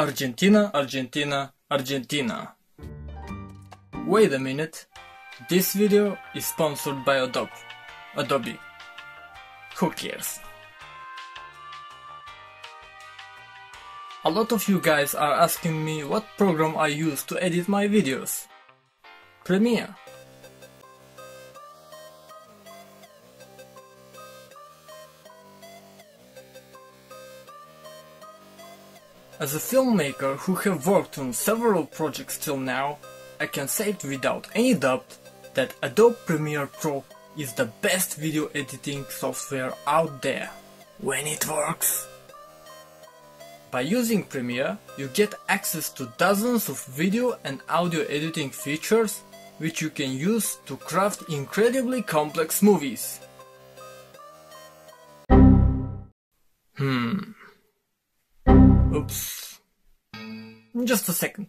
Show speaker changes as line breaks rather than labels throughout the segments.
Argentina, Argentina, Argentina. Wait a minute. This video is sponsored by Adobe. Adobe. Who cares? A lot of you guys are asking me what program I use to edit my videos. Premiere. As a filmmaker who have worked on several projects till now, I can say it without any doubt that Adobe Premiere Pro is the best video editing software out there. When it works! By using Premiere, you get access to dozens of video and audio editing features which you can use to craft incredibly complex movies. Hmm. Oops. Just a second.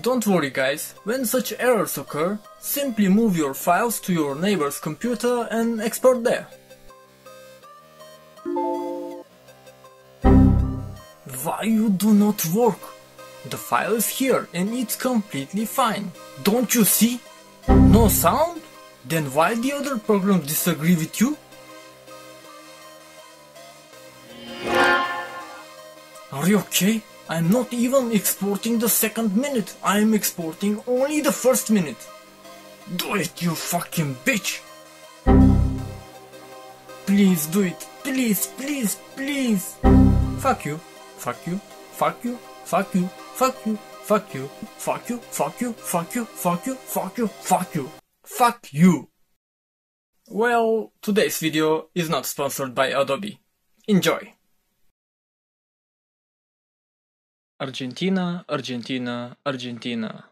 Don't worry guys, when such errors occur, simply move your files to your neighbor's computer and export there. Why you do not work? The file is here and it's completely fine. Don't you see? No sound? Then why the other programs disagree with you? Are you okay? I'm not even exporting the second minute. I'm exporting only the first minute. Do it, you fucking bitch! Please do it. Please, please, please. Fuck you. Fuck you. Fuck you. Fuck you. Fuck you. Fuck you. Fuck you. Fuck you. Fuck you. Fuck you. Fuck you. Fuck you. Fuck you. Well, today's video is not sponsored by Adobe. Enjoy. Argentina, Argentina, Argentina.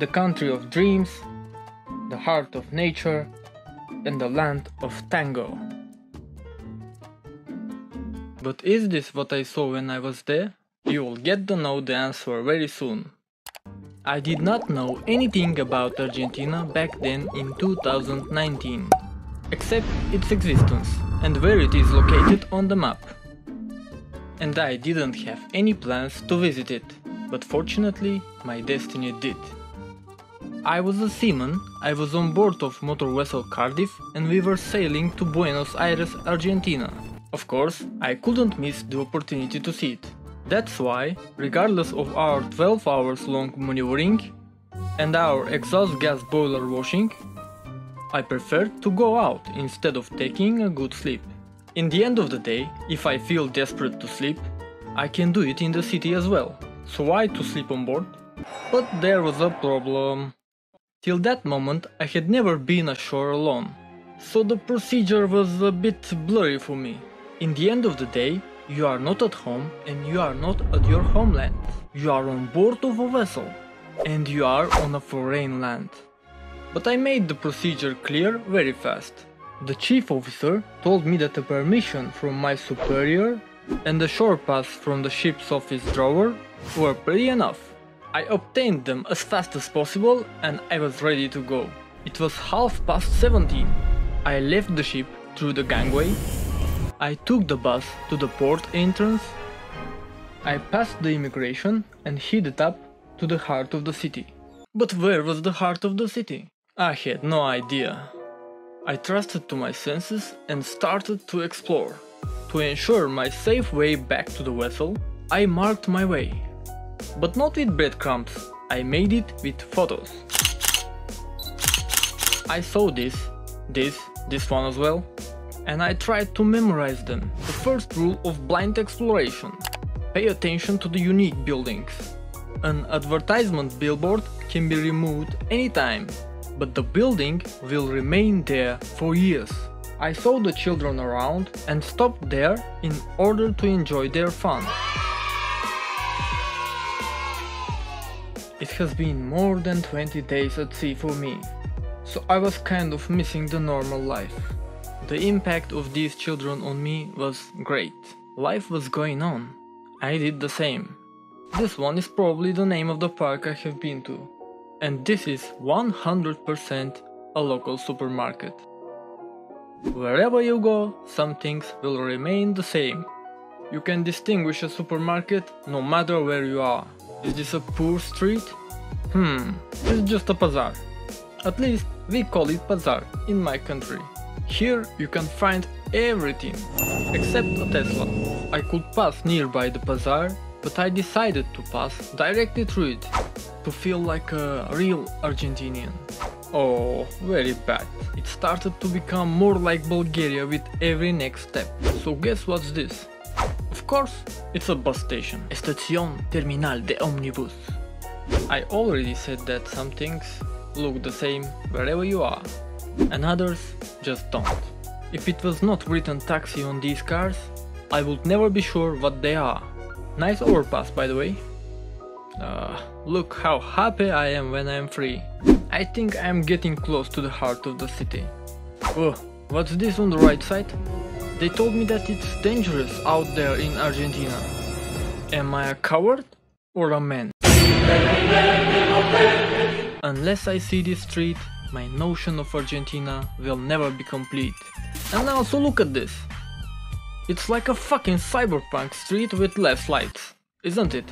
The country of dreams, the heart of nature, and the land of tango. But is this what I saw when I was there? You will get to know the answer very soon. I did not know anything about Argentina back then in 2019, except its existence and where it is located on the map and I didn't have any plans to visit it, but fortunately my destiny did. I was a seaman, I was on board of motor vessel Cardiff and we were sailing to Buenos Aires, Argentina. Of course, I couldn't miss the opportunity to see it. That's why, regardless of our 12 hours long maneuvering and our exhaust gas boiler washing, I preferred to go out instead of taking a good sleep. In the end of the day, if I feel desperate to sleep, I can do it in the city as well, so why to sleep on board? But there was a problem. Till that moment I had never been ashore alone, so the procedure was a bit blurry for me. In the end of the day, you are not at home and you are not at your homeland. You are on board of a vessel and you are on a foreign land. But I made the procedure clear very fast. The chief officer told me that the permission from my superior and the shore pass from the ship's office drawer were pretty enough. I obtained them as fast as possible and I was ready to go. It was half past 17. I left the ship through the gangway. I took the bus to the port entrance. I passed the immigration and headed up to the heart of the city. But where was the heart of the city? I had no idea. I trusted to my senses and started to explore. To ensure my safe way back to the vessel, I marked my way. But not with breadcrumbs, I made it with photos. I saw this, this, this one as well, and I tried to memorize them. The first rule of blind exploration. Pay attention to the unique buildings. An advertisement billboard can be removed anytime but the building will remain there for years. I saw the children around and stopped there in order to enjoy their fun. It has been more than 20 days at sea for me, so I was kind of missing the normal life. The impact of these children on me was great. Life was going on. I did the same. This one is probably the name of the park I have been to and this is 100% a local supermarket. Wherever you go, some things will remain the same. You can distinguish a supermarket no matter where you are. Is this a poor street? Hmm, it's just a bazaar. At least we call it bazaar in my country. Here you can find everything, except a Tesla. I could pass nearby the bazaar, but I decided to pass directly through it, to feel like a real Argentinian. Oh, very bad. It started to become more like Bulgaria with every next step. So guess what's this? Of course, it's a bus station. Estación Terminal de Omnibus. I already said that some things look the same wherever you are, and others just don't. If it was not written taxi on these cars, I would never be sure what they are. Nice overpass by the way. Uh, look how happy I am when I am free. I think I am getting close to the heart of the city. Oh, what's this on the right side? They told me that it's dangerous out there in Argentina. Am I a coward or a man? Unless I see this street, my notion of Argentina will never be complete. And also look at this. It's like a fucking cyberpunk street with less lights, isn't it?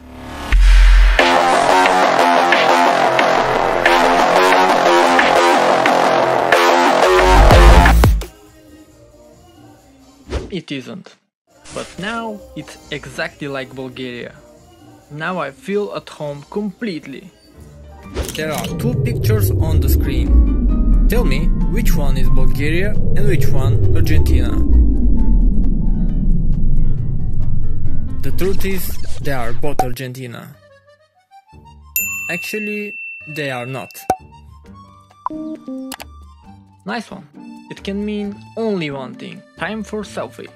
It isn't. But now it's exactly like Bulgaria. Now I feel at home completely. There are two pictures on the screen. Tell me which one is Bulgaria and which one Argentina. The truth is, they are both Argentina. Actually, they are not. Nice one. It can mean only one thing. Time for selfie.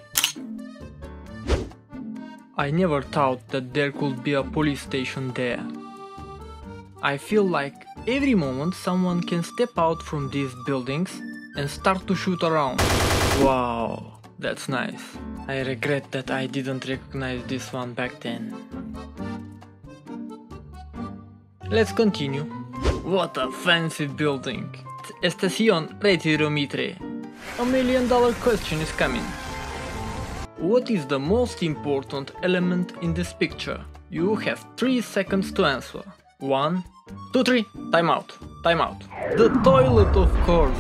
I never thought that there could be a police station there. I feel like every moment someone can step out from these buildings and start to shoot around. Wow, that's nice. I regret that I didn't recognize this one back then. Let's continue. What a fancy building. Estación Retiro Mitre. A million dollar question is coming. What is the most important element in this picture? You have 3 seconds to answer. 1, 2, 3, time out, time out. The toilet of course.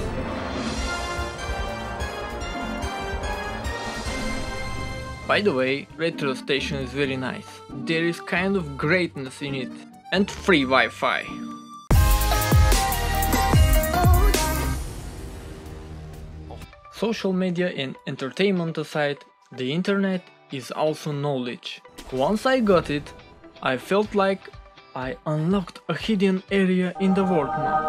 By the way, Retiro Station is very nice. There is kind of greatness in it. And free Wi-Fi. Social media and entertainment aside, the internet is also knowledge. Once I got it, I felt like I unlocked a hidden area in the world map.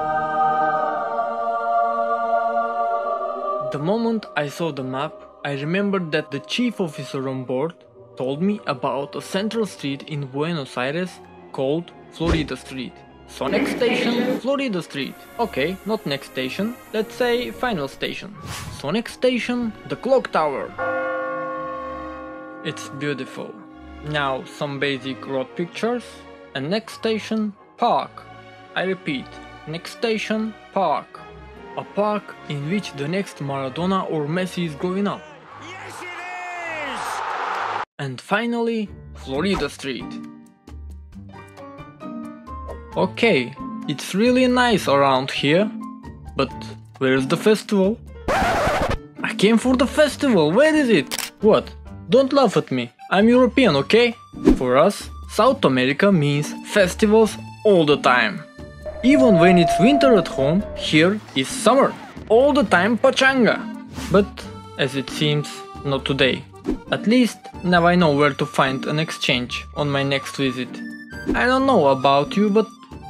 The moment I saw the map, I remembered that the chief officer on board told me about a central street in Buenos Aires called Florida Street. So next station, Florida Street. Okay, not next station, let's say final station. So next station, the clock tower. It's beautiful. Now some basic road pictures. And next station, park. I repeat, next station, park. A park in which the next Maradona or Messi is growing up.
Yes, it is!
And finally, Florida Street. Okay, it's really nice around here, but where's the festival? I came for the festival, where is it? What? Don't laugh at me, I'm European, okay? For us, South America means festivals all the time. Even when it's winter at home, here is summer. All the time pachanga. But, as it seems, not today. At least, now I know where to find an exchange on my next visit. I don't know about you, but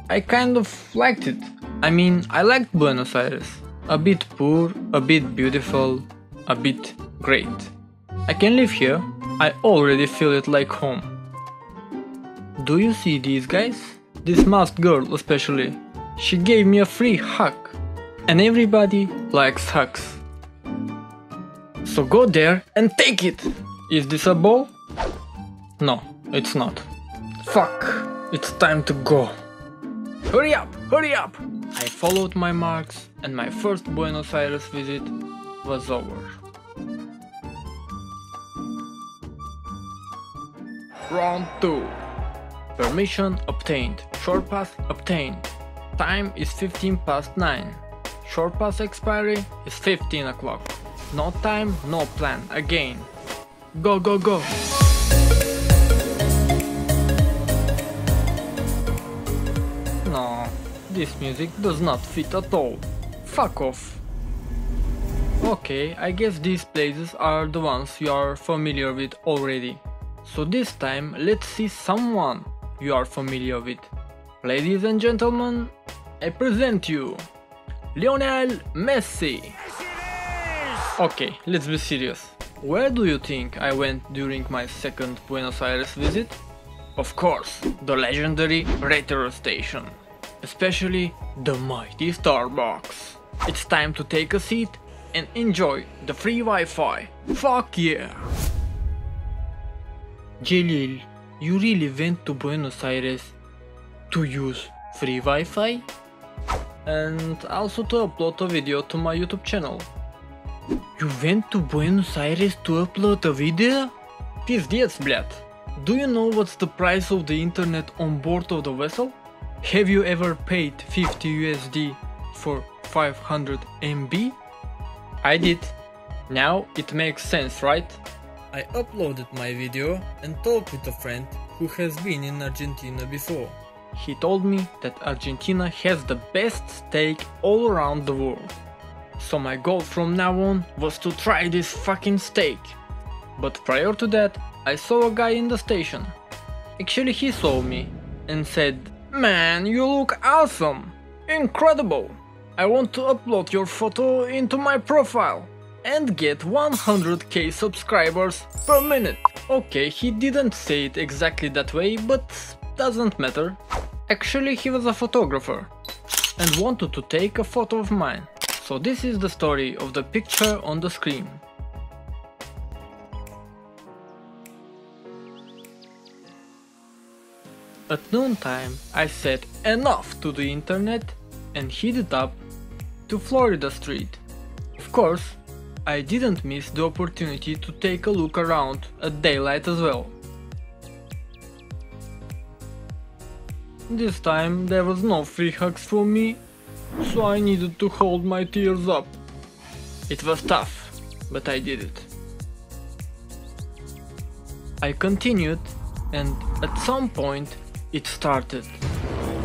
I kind of liked it. I mean, I liked Buenos Aires. A bit poor, a bit beautiful, a bit great. I can live here, I already feel it like home. Do you see these guys? This masked girl especially. She gave me a free hug. And everybody likes hugs. So go there and take it! Is this a ball? No, it's not. Fuck, it's time to go. Hurry up, hurry up! I followed my marks and my first Buenos Aires visit was over. Round 2 Permission obtained. Shore pass obtained. Time is 15 past 9. Shore pass expiry is 15 o'clock. No time, no plan. Again. Go, go, go. This music does not fit at all. Fuck off. Okay, I guess these places are the ones you are familiar with already. So this time let's see someone you are familiar with. Ladies and gentlemen, I present you Lionel Messi. Okay, let's be serious. Where do you think I went during my second Buenos Aires visit? Of course, the legendary Retiro Station Especially the mighty Starbucks. It's time to take a seat and enjoy the free Wi-Fi. Fuck yeah! Jalil, you really went to Buenos Aires to use free Wi-Fi? And also to upload a video to my YouTube channel. You went to Buenos Aires to upload a video? Пиздец, блядь. Do you know what's the price of the internet on board of the vessel? Have you ever paid 50 USD for 500 MB? I did. Now it makes sense, right? I uploaded my video and talked with a friend who has been in Argentina before. He told me that Argentina has the best steak all around the world. So my goal from now on was to try this fucking steak. But prior to that, I saw a guy in the station. Actually, he saw me and said, Man, you look awesome! Incredible! I want to upload your photo into my profile and get 100k subscribers per minute. Okay, he didn't say it exactly that way, but doesn't matter. Actually, he was a photographer and wanted to take a photo of mine. So this is the story of the picture on the screen. At noontime, I said enough to the internet and headed up to Florida Street. Of course, I didn't miss the opportunity to take a look around at daylight as well. This time there was no free hugs for me, so I needed to hold my tears up. It was tough, but I did it. I continued and at some point it started.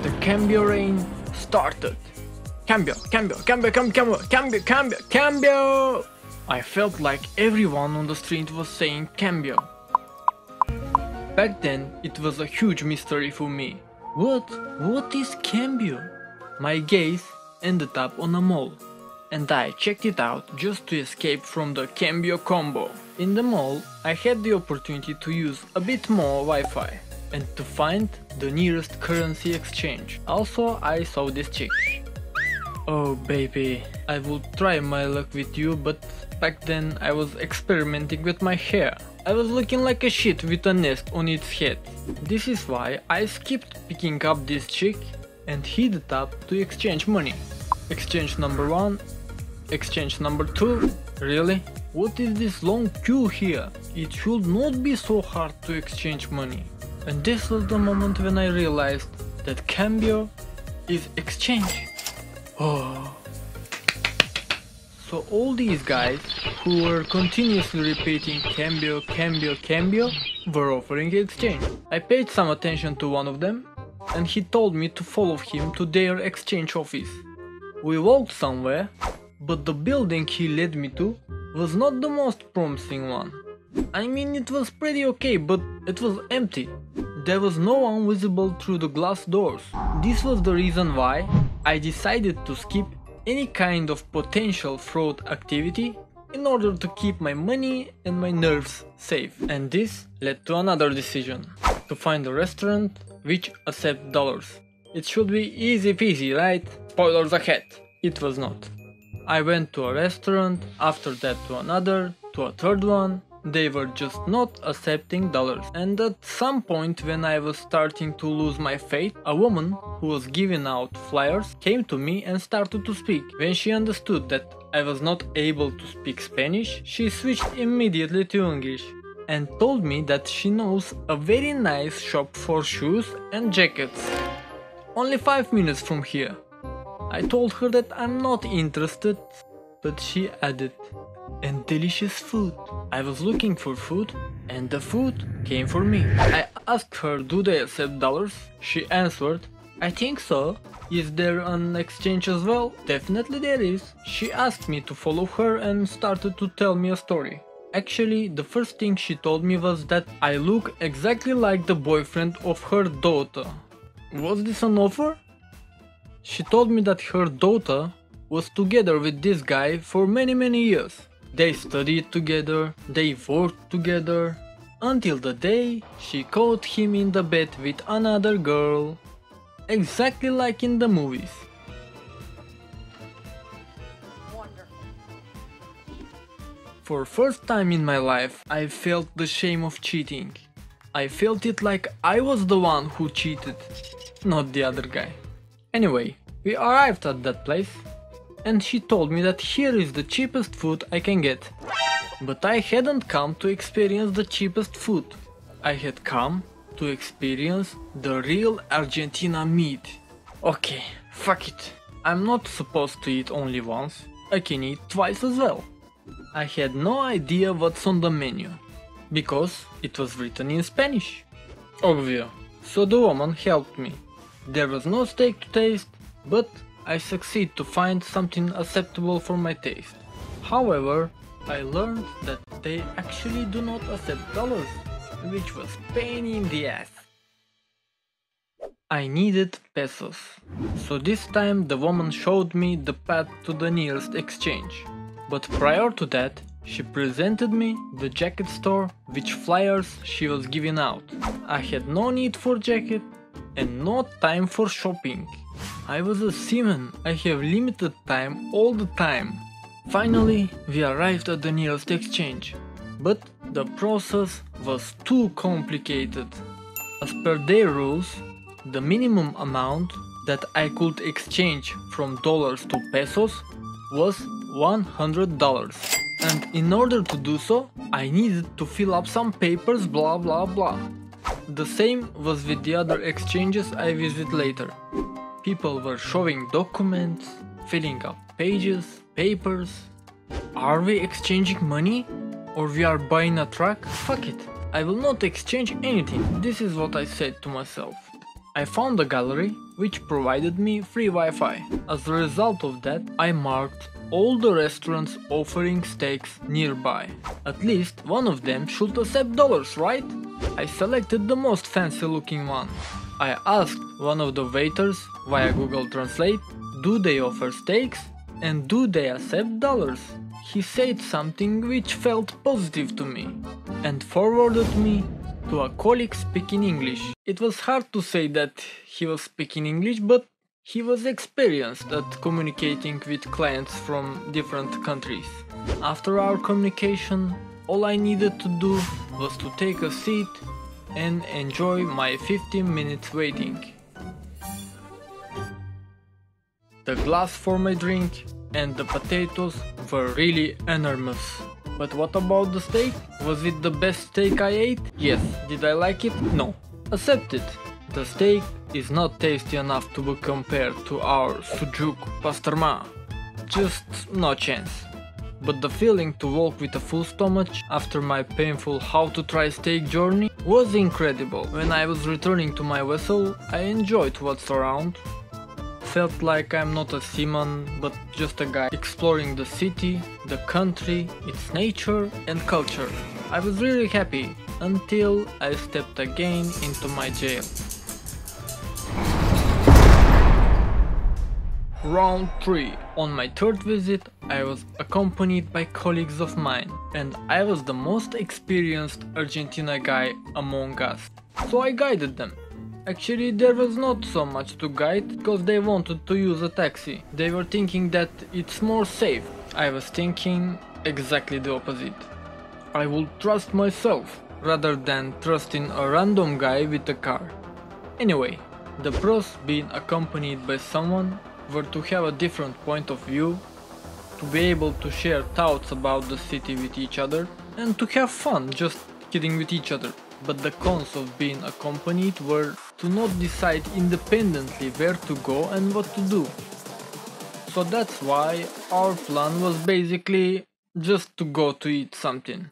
The cambio rain started. Cambio, cambio, cambio, cambio, cambio, cambio, cambio! I felt like everyone on the street was saying cambio. Back then, it was a huge mystery for me. What? What is cambio? My gaze ended up on a mall, and I checked it out just to escape from the cambio combo. In the mall, I had the opportunity to use a bit more Wi-Fi and to find the nearest currency exchange. Also, I saw this chick. Oh baby, I would try my luck with you, but back then I was experimenting with my hair. I was looking like a shit with a nest on its head. This is why I skipped picking up this chick and hit headed up to exchange money. Exchange number 1, exchange number 2. Really? What is this long queue here? It should not be so hard to exchange money. And this was the moment when I realized that cambio is exchange. Oh. So all these guys who were continuously repeating cambio, cambio, cambio were offering exchange. I paid some attention to one of them and he told me to follow him to their exchange office. We walked somewhere, but the building he led me to was not the most promising one. I mean it was pretty okay, but it was empty. There was no one visible through the glass doors. This was the reason why I decided to skip any kind of potential fraud activity in order to keep my money and my nerves safe. And this led to another decision, to find a restaurant which accepts dollars. It should be easy peasy, right? Spoilers ahead. It was not. I went to a restaurant, after that to another, to a third one, they were just not accepting dollars. And at some point when I was starting to lose my faith, a woman who was giving out flyers came to me and started to speak. When she understood that I was not able to speak Spanish, she switched immediately to English and told me that she knows a very nice shop for shoes and jackets. Only 5 minutes from here. I told her that I'm not interested, but she added, and delicious food. I was looking for food and the food came for me. I asked her do they accept dollars? She answered, I think so. Is there an exchange as well? Definitely there is. She asked me to follow her and started to tell me a story. Actually, the first thing she told me was that I look exactly like the boyfriend of her daughter. Was this an offer? She told me that her daughter was together with this guy for many many years. They studied together, they worked together, until the day she caught him in the bed with another girl. Exactly like in the movies. For first time in my life, I felt the shame of cheating. I felt it like I was the one who cheated, not the other guy. Anyway, we arrived at that place, and she told me that here is the cheapest food I can get. But I hadn't come to experience the cheapest food. I had come to experience the real Argentina meat. Okay, fuck it. I'm not supposed to eat only once. I can eat twice as well. I had no idea what's on the menu, because it was written in Spanish. Obvio. So the woman helped me. There was no steak to taste, but I succeed to find something acceptable for my taste. However, I learned that they actually do not accept dollars, which was pain in the ass. I needed pesos, so this time the woman showed me the path to the nearest exchange. But prior to that, she presented me the jacket store which flyers she was giving out. I had no need for jacket and no time for shopping. I was a seaman, I have limited time all the time. Finally, we arrived at the nearest exchange, but the process was too complicated. As per their rules, the minimum amount that I could exchange from dollars to pesos was $100. And in order to do so, I needed to fill up some papers blah blah blah. The same was with the other exchanges I visit later. People were showing documents, filling up pages, papers. Are we exchanging money? Or we are buying a truck? Fuck it. I will not exchange anything. This is what I said to myself. I found a gallery which provided me free Wi-Fi. As a result of that, I marked all the restaurants offering steaks nearby. At least one of them should accept dollars, right? I selected the most fancy looking one. I asked one of the waiters via Google Translate, do they offer steaks and do they accept dollars? He said something which felt positive to me and forwarded me to a colleague speaking English. It was hard to say that he was speaking English, but he was experienced at communicating with clients from different countries. After our communication, all I needed to do was to take a seat and enjoy my 15 minutes waiting. The glass for my drink and the potatoes were really enormous. But what about the steak? Was it the best steak I ate? Yes. Did I like it? No. Accepted. The steak is not tasty enough to be compared to our sujuk pastrma. Just no chance. But the feeling to walk with a full stomach after my painful how to try steak journey was incredible. When I was returning to my vessel, I enjoyed what's around. Felt like I'm not a seaman, but just a guy exploring the city, the country, its nature and culture. I was really happy until I stepped again into my jail. Round 3. On my third visit, I was accompanied by colleagues of mine, and I was the most experienced Argentina guy among us. So I guided them. Actually, there was not so much to guide, because they wanted to use a taxi. They were thinking that it's more safe. I was thinking exactly the opposite. I would trust myself, rather than trusting a random guy with a car. Anyway, the pros being accompanied by someone were to have a different point of view, to be able to share thoughts about the city with each other and to have fun just kidding with each other. But the cons of being accompanied were to not decide independently where to go and what to do. So that's why our plan was basically just to go to eat something.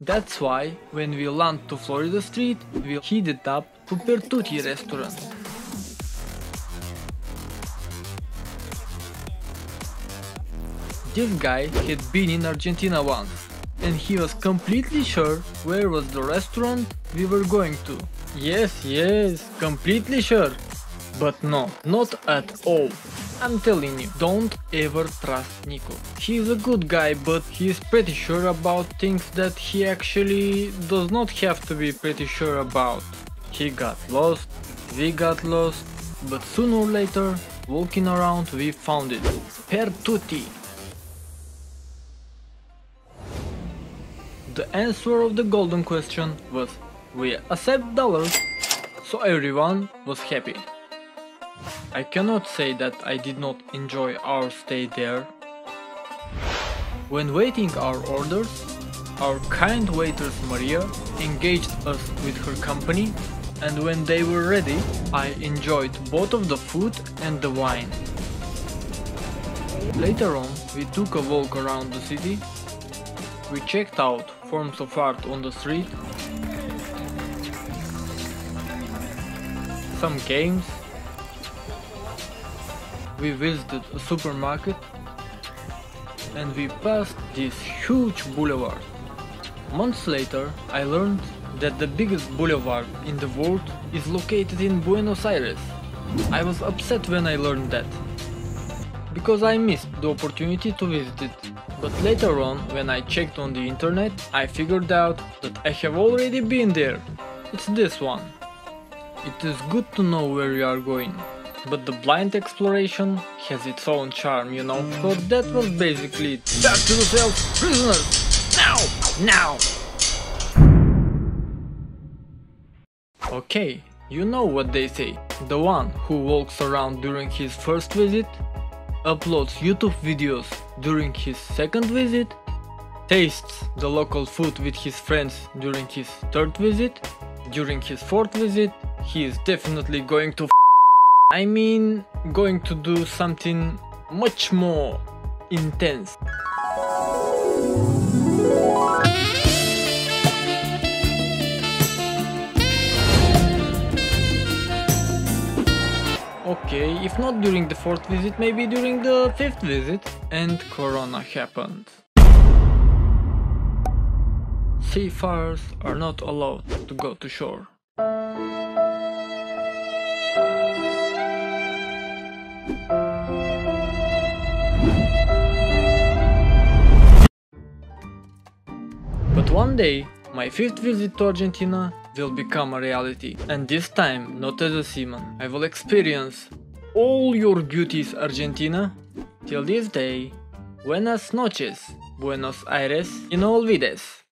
That's why when we land to Florida Street, we headed up to Pertuti restaurant. This guy had been in Argentina once, and he was completely sure where was the restaurant we were going to. Yes, yes, completely sure. But no, not at all. I'm telling you, don't ever trust Nico. He's a good guy, but he's pretty sure about things that he actually does not have to be pretty sure about. He got lost, we got lost, but sooner or later, walking around we found it. Per tutti. The answer of the golden question was we accept dollars, so everyone was happy. I cannot say that I did not enjoy our stay there. When waiting our orders, our kind waitress Maria engaged us with her company and when they were ready, I enjoyed both of the food and the wine. Later on, we took a walk around the city. We checked out forms of art on the street, some games, we visited a supermarket and we passed this huge boulevard. Months later, I learned that the biggest boulevard in the world is located in Buenos Aires. I was upset when I learned that, because I missed the opportunity to visit it. But later on, when I checked on the internet, I figured out that I have already been there. It's this one. It is good to know where you are going. But the blind exploration has its own charm, you know? So that was basically it. Back to the cells, prisoners! Now! Now! Okay, you know what they say. The one who walks around during his first visit, uploads YouTube videos during his second visit, tastes the local food with his friends during his third visit, during his fourth visit, he is definitely going to I mean, going to do something much more intense. Not during the fourth visit, maybe during the fifth visit. And Corona happened. Seafarers are not allowed to go to shore. But one day, my fifth visit to Argentina will become a reality. And this time, not as a seaman. I will experience all your duties, Argentina. Till this day, buenas noches, Buenos Aires, y no olvides,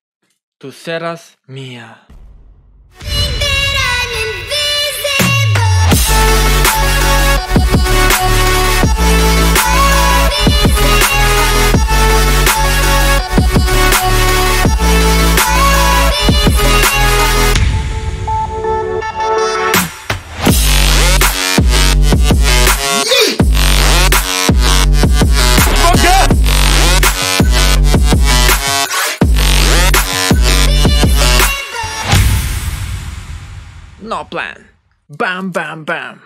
tu serás mía. No plan. Bam, bam, bam.